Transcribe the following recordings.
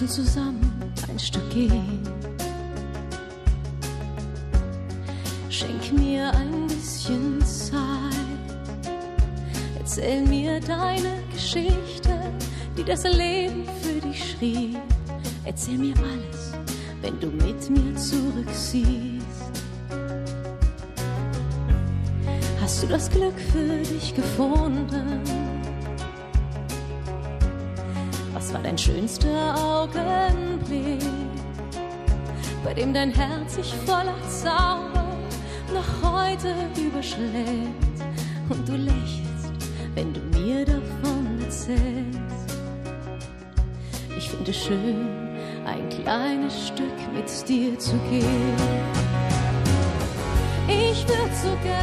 müssen zusammen ein Stück gehen. Schenk mir ein bisschen Zeit. Erzähl mir deine Geschichte, die das Leben für dich schrieb. Erzähl mir alles, wenn du mit mir zurücksiehst. Hast du das Glück für dich gefunden? Was war dein schönster Augenblick, bei dem dein Herz sich voller Zauber noch heute überschlägt und du lächelst, wenn du mir davon erzählst? Ich finde schön, ein kleines Stück mit dir zu gehen. Ich würde so gern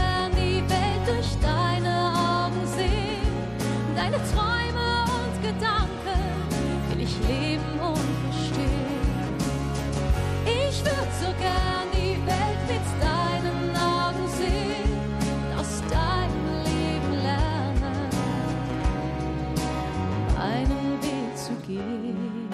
leben und verstehen. Ich würde so gern die Welt mit deinen Augen sehen, aus deinem Leben lernen, einen Weg zu gehen.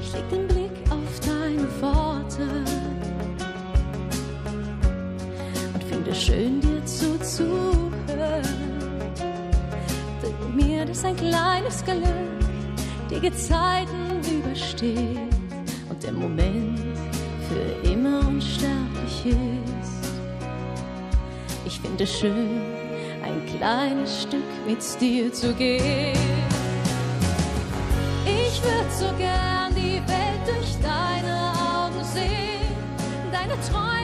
Ich den Blick auf deine Worte und finde schön, dir zuzuhören. Ein kleines Glück, die Gezeiten übersteht und der Moment für immer unsterblich ist. Ich finde es schön, ein kleines Stück mit dir zu gehen. Ich würde so gern die Welt durch deine Augen sehen, deine Träume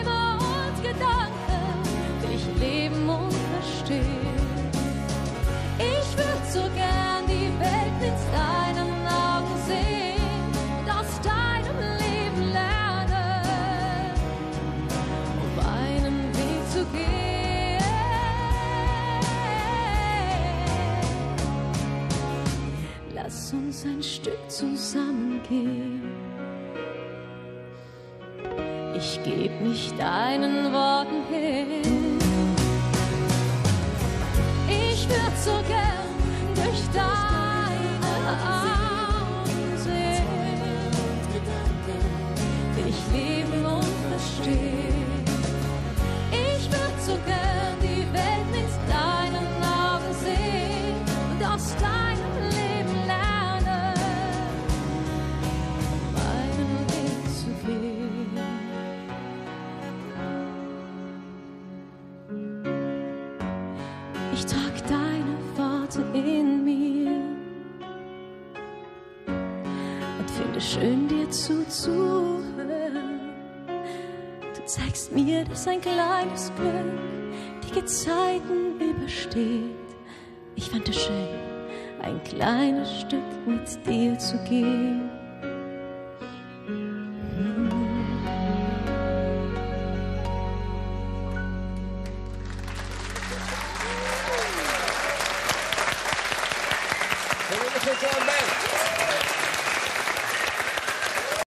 Uns ein Stück zusammengehen. Ich geb mich deinen Worten hin. Ich würd so gern durch deine Schön dir zuzuhören. Du zeigst mir, dass ein kleines Glück die Gezeiten übersteht. Ich fand es schön, ein kleines Stück mit dir zu gehen. Thank you.